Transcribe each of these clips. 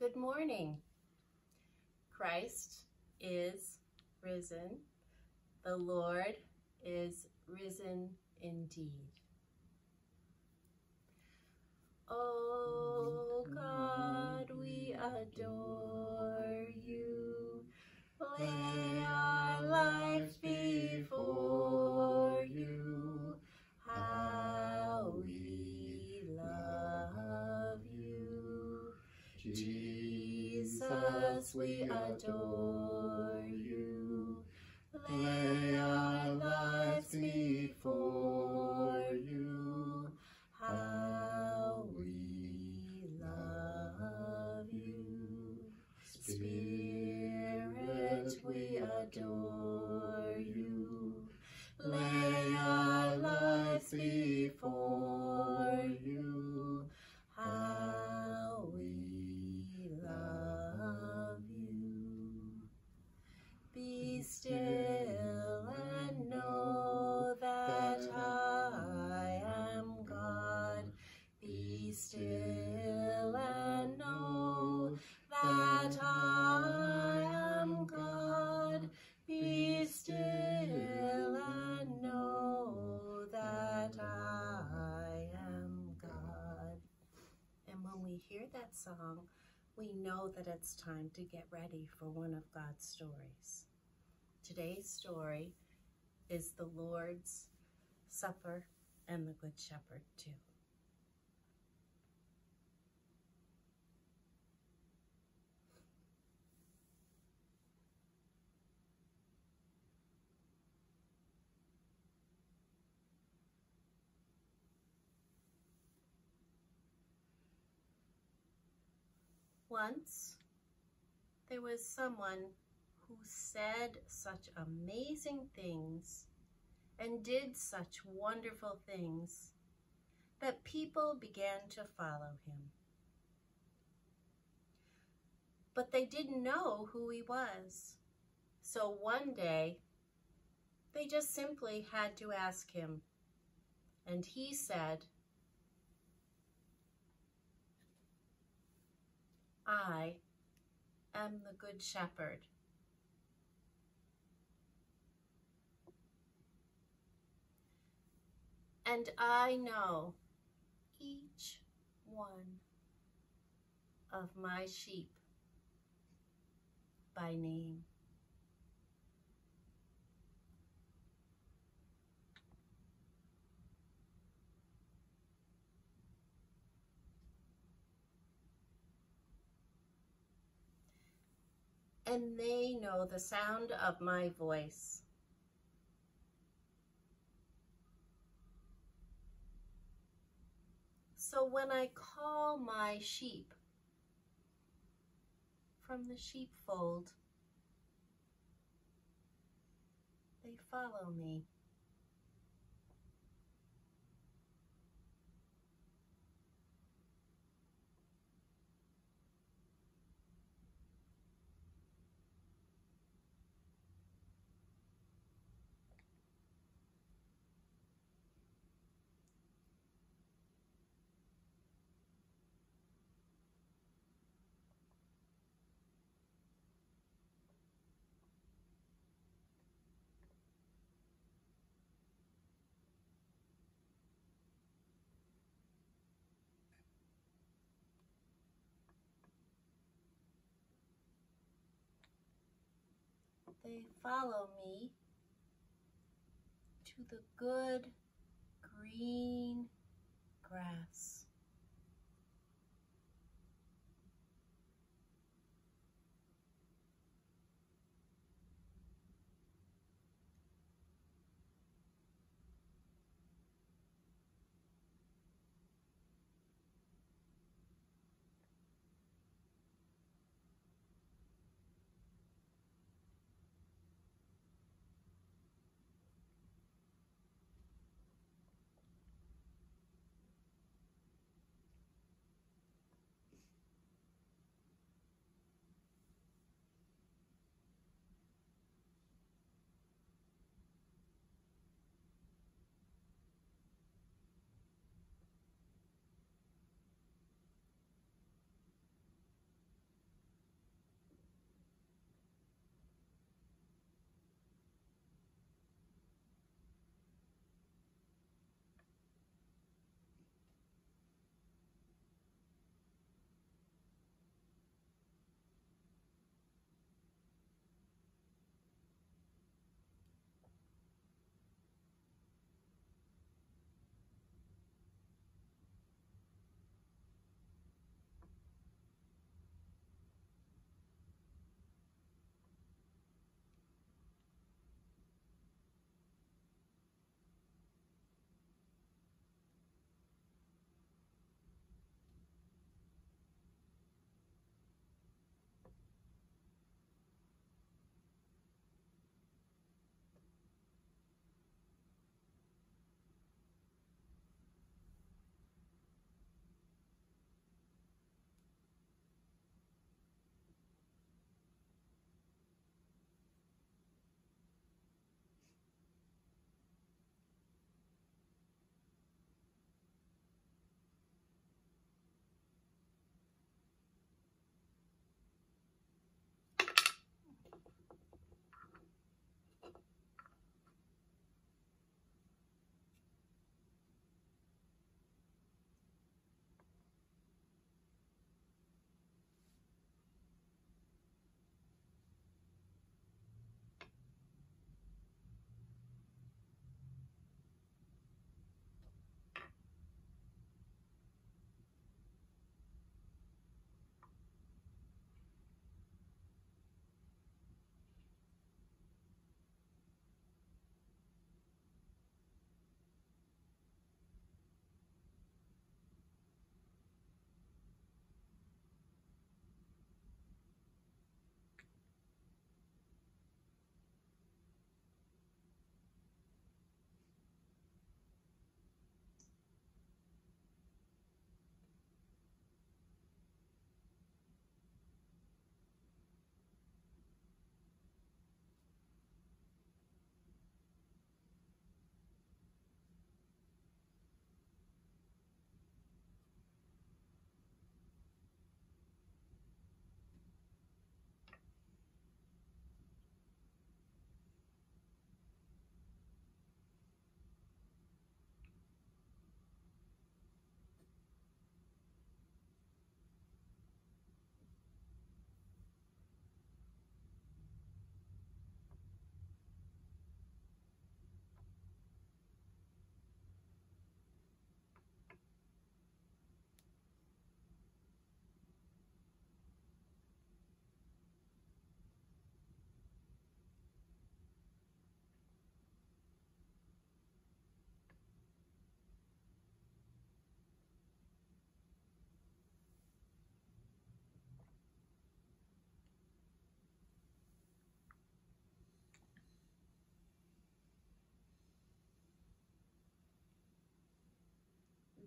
Good morning. Christ is risen. The Lord is risen indeed. Oh God, we adore you. We uh, adore song, we know that it's time to get ready for one of God's stories. Today's story is the Lord's Supper and the Good Shepherd, too. Once, there was someone who said such amazing things and did such wonderful things that people began to follow him. But they didn't know who he was. So one day, they just simply had to ask him. And he said, I am the Good Shepherd. And I know each one of my sheep by name. And they know the sound of my voice. So when I call my sheep from the sheepfold, they follow me. They follow me to the good green grass.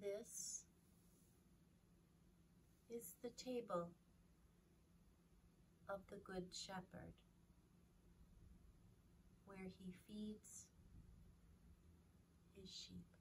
This is the table of the Good Shepherd, where he feeds his sheep.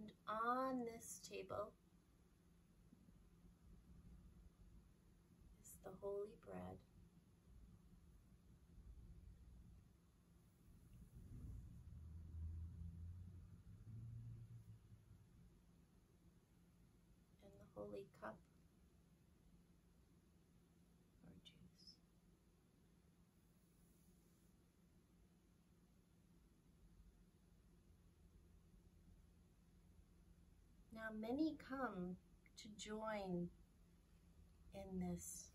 And on this table is the holy bread. And the holy cup or juice. Many come to join in this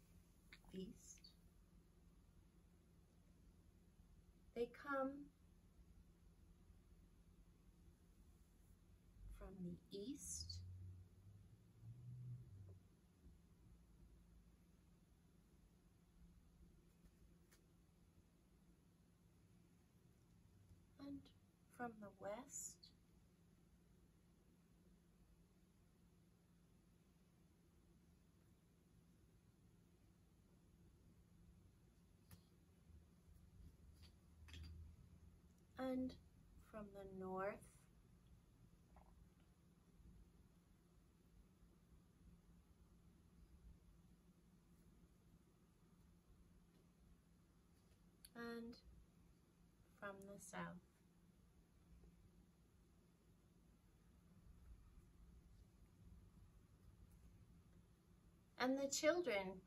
feast. They come from the east, and from the west. And from the north. And from the south. And the children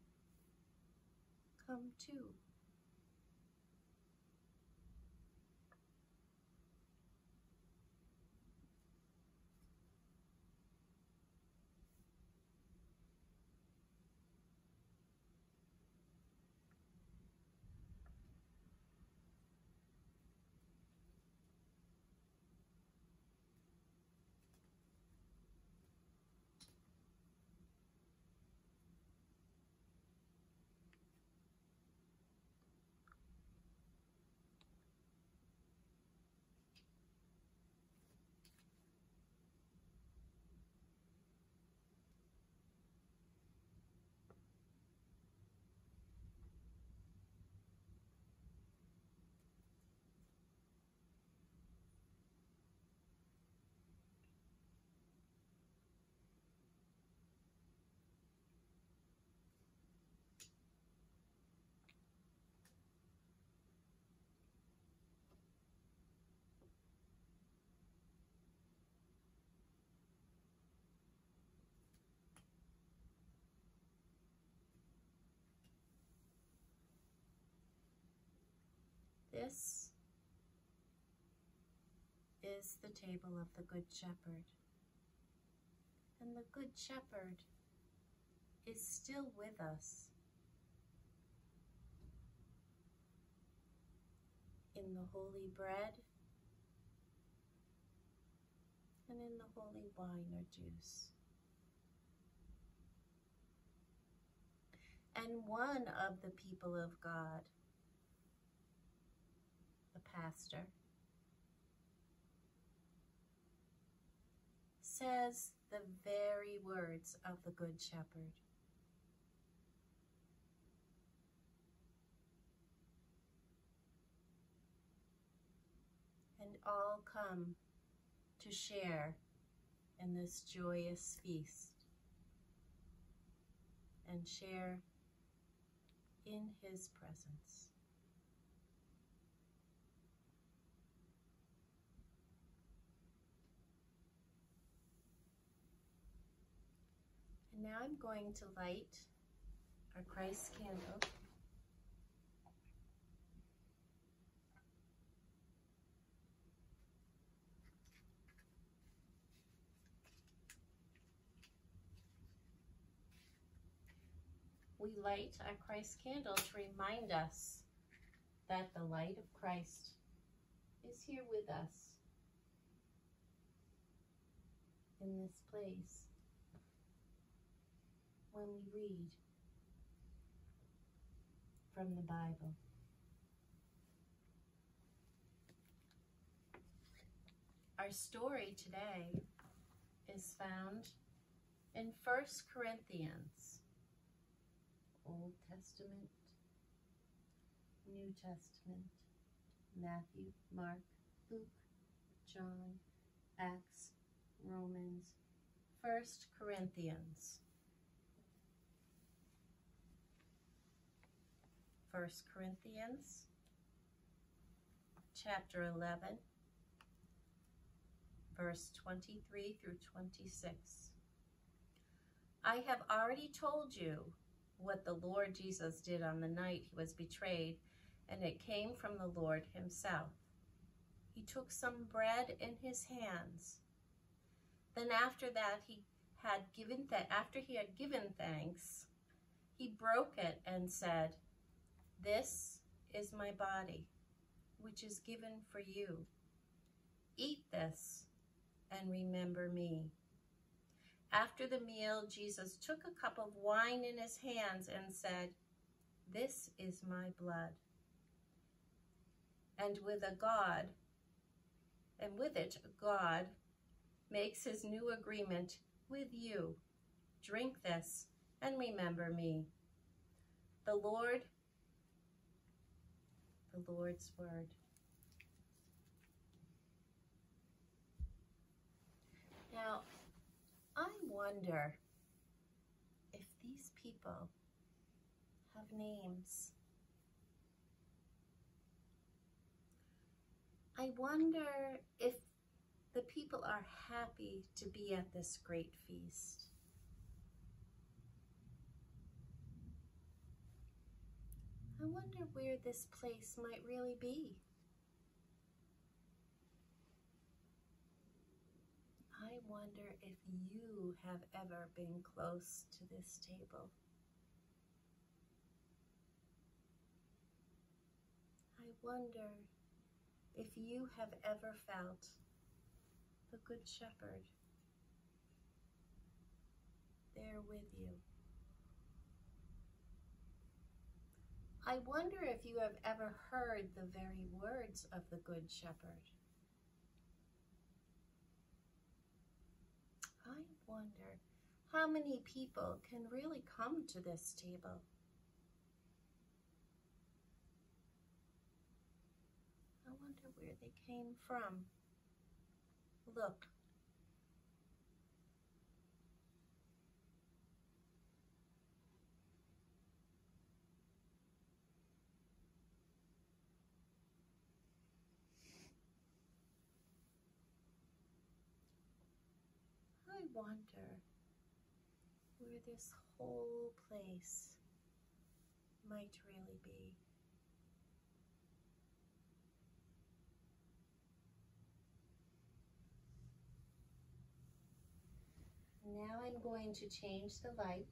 come too. This is the table of the Good Shepherd. And the Good Shepherd is still with us in the holy bread and in the holy wine or juice. And one of the people of God pastor, says the very words of the Good Shepherd. And all come to share in this joyous feast and share in his presence. now I'm going to light our Christ candle. We light our Christ candle to remind us that the light of Christ is here with us in this place when we read from the Bible. Our story today is found in 1 Corinthians, Old Testament, New Testament, Matthew, Mark, Luke, John, Acts, Romans, 1 Corinthians. 1 Corinthians chapter 11 verse 23 through 26. I have already told you what the Lord Jesus did on the night he was betrayed, and it came from the Lord himself. He took some bread in his hands. Then after that he had given that after he had given thanks, he broke it and said, This is my body, which is given for you. Eat this and remember me. After the meal, Jesus took a cup of wine in his hands and said, This is my blood. And with a God, and with it, God makes his new agreement with you. Drink this and remember me. The Lord, the Lord's word. Now, I wonder if these people have names. I wonder if the people are happy to be at this great feast. I wonder where this place might really be. I wonder if you have ever been close to this table. I wonder if you have ever felt the Good Shepherd there with you. I wonder if you have ever heard the very words of the Good Shepherd. I wonder how many people can really come to this table. I wonder where they came from. Look. I wonder where this whole place might really be. Now I'm going to change the light.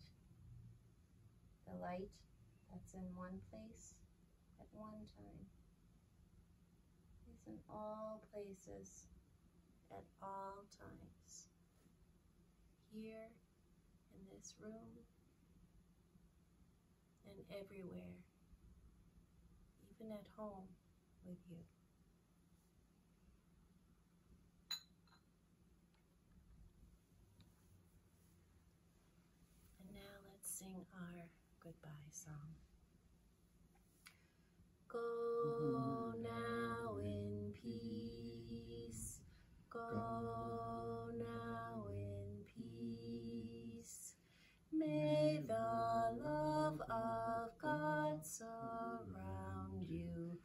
The light that's in one place at one time is in all places at all times. Here, in this room, and everywhere, even at home with you. And now let's sing our goodbye song. Go mm-hmm. now in peace. Go The love of God surround you.